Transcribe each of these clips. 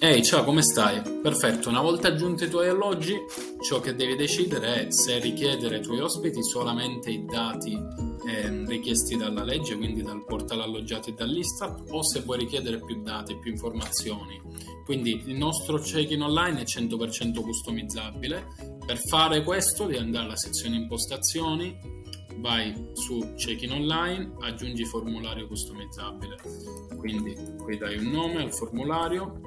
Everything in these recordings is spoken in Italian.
Ehi, ciao, come stai? Perfetto, una volta aggiunti i tuoi alloggi, ciò che devi decidere è se richiedere ai tuoi ospiti solamente i dati eh, richiesti dalla legge, quindi dal portale alloggiati e dall'Istat, o se vuoi richiedere più dati, più informazioni. Quindi il nostro check-in online è 100% customizzabile. Per fare questo devi andare alla sezione impostazioni, vai su check-in online, aggiungi formulario customizzabile. Quindi qui dai un nome al formulario,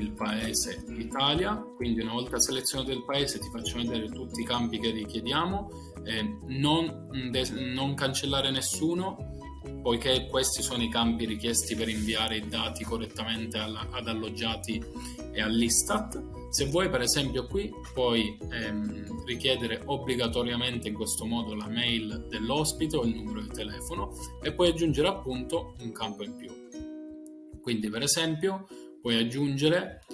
il paese Italia, quindi una volta selezionato il paese ti faccio vedere tutti i campi che richiediamo, eh, non, non cancellare nessuno poiché questi sono i campi richiesti per inviare i dati correttamente alla, ad alloggiati e all'Istat. Se vuoi per esempio qui puoi ehm, richiedere obbligatoriamente in questo modo la mail dell'ospite o il numero di telefono e puoi aggiungere appunto un campo in più. Quindi per esempio puoi aggiungere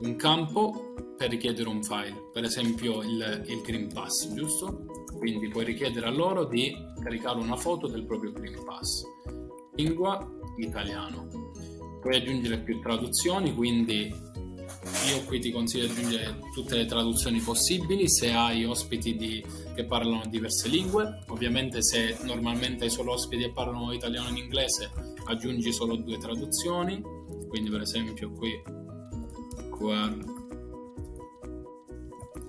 un campo per richiedere un file, per esempio il, il Green Pass, giusto? Quindi puoi richiedere a loro di caricare una foto del proprio Green Pass. Lingua italiano. Puoi aggiungere più traduzioni, quindi io qui ti consiglio di aggiungere tutte le traduzioni possibili se hai ospiti di, che parlano diverse lingue. Ovviamente se normalmente hai solo ospiti che parlano italiano e inglese, aggiungi solo due traduzioni quindi per esempio qui qua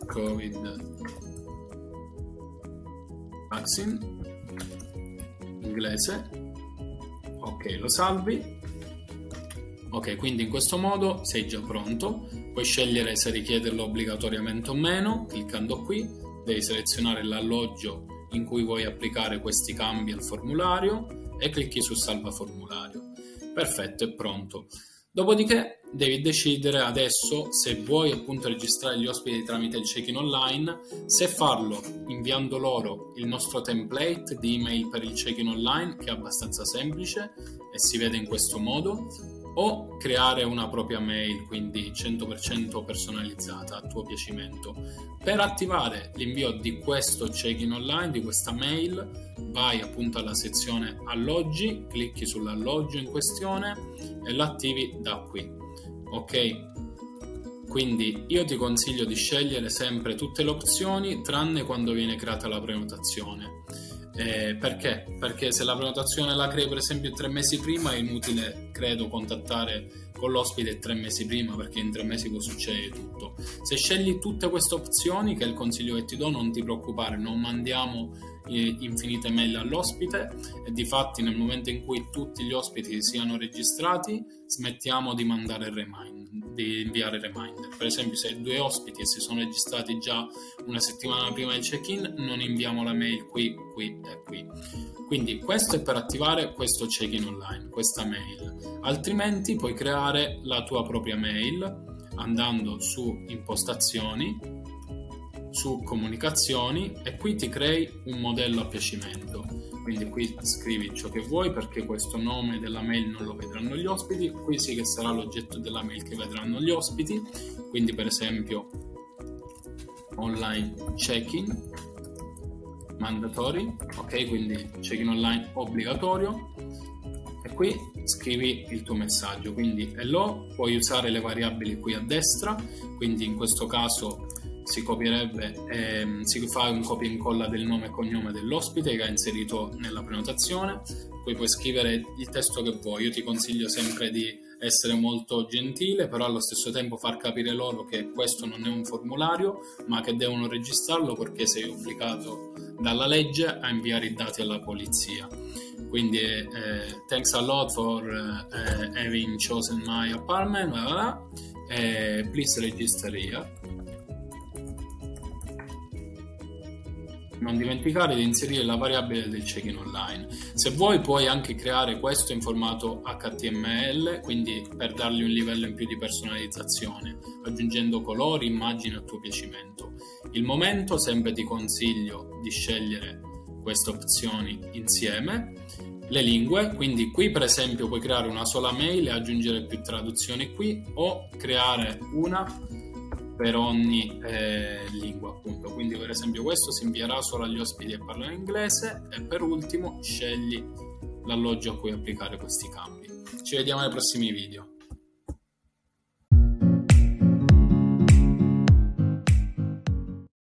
covid vaccine inglese. Ok lo salvi. Ok quindi in questo modo sei già pronto. Puoi scegliere se richiederlo obbligatoriamente o meno cliccando qui. Devi selezionare l'alloggio in cui vuoi applicare questi cambi al formulario e clicchi su salva formulario perfetto è pronto Dopodiché devi decidere adesso se vuoi appunto registrare gli ospiti tramite il check-in online, se farlo inviando loro il nostro template di email per il check-in online che è abbastanza semplice e si vede in questo modo, o creare una propria mail, quindi 100% personalizzata a tuo piacimento. Per attivare l'invio di questo check-in online, di questa mail, vai appunto alla sezione alloggi, clicchi sull'alloggio in questione e lo attivi da qui. Ok? Quindi io ti consiglio di scegliere sempre tutte le opzioni tranne quando viene creata la prenotazione eh, perché? Perché se la prenotazione la crei per esempio tre mesi prima è inutile, credo, contattare con l'ospite tre mesi prima perché in tre mesi può succedere tutto. Se scegli tutte queste opzioni, che è il consiglio che ti do, non ti preoccupare, non mandiamo eh, infinite mail all'ospite e di fatti nel momento in cui tutti gli ospiti siano registrati smettiamo di mandare remind, di inviare reminder. Per esempio se due ospiti si sono registrati già una settimana prima del check-in non inviamo la mail qui, qui e qui. Quindi questo è per attivare questo check-in online, questa mail. Altrimenti puoi creare la tua propria mail andando su impostazioni, su comunicazioni e qui ti crei un modello a piacimento. Quindi qui scrivi ciò che vuoi perché questo nome della mail non lo vedranno gli ospiti, qui sì che sarà l'oggetto della mail che vedranno gli ospiti, quindi per esempio online check-in mandatori, ok? Quindi check-in online obbligatorio. E qui scrivi il tuo messaggio, quindi hello, puoi usare le variabili qui a destra, quindi in questo caso si copierebbe, ehm, si fa un copia e incolla del nome e cognome dell'ospite che ha inserito nella prenotazione, poi puoi scrivere il testo che vuoi, io ti consiglio sempre di essere molto gentile, però allo stesso tempo far capire loro che questo non è un formulario, ma che devono registrarlo perché sei obbligato dalla legge a inviare i dati alla polizia. Quindi eh, thanks a lot for uh, having chosen my apartment, blah, blah, blah. Eh, please register here. Non dimenticare di inserire la variabile del check-in online. Se vuoi puoi anche creare questo in formato HTML, quindi per dargli un livello in più di personalizzazione, aggiungendo colori, immagini a tuo piacimento. Il momento sempre ti consiglio di scegliere queste opzioni insieme. Le lingue, quindi qui per esempio puoi creare una sola mail e aggiungere più traduzioni qui o creare una per ogni eh, lingua appunto. Quindi per esempio questo si invierà solo agli ospiti che parlano inglese e per ultimo scegli l'alloggio a cui applicare questi cambi. Ci vediamo nei prossimi video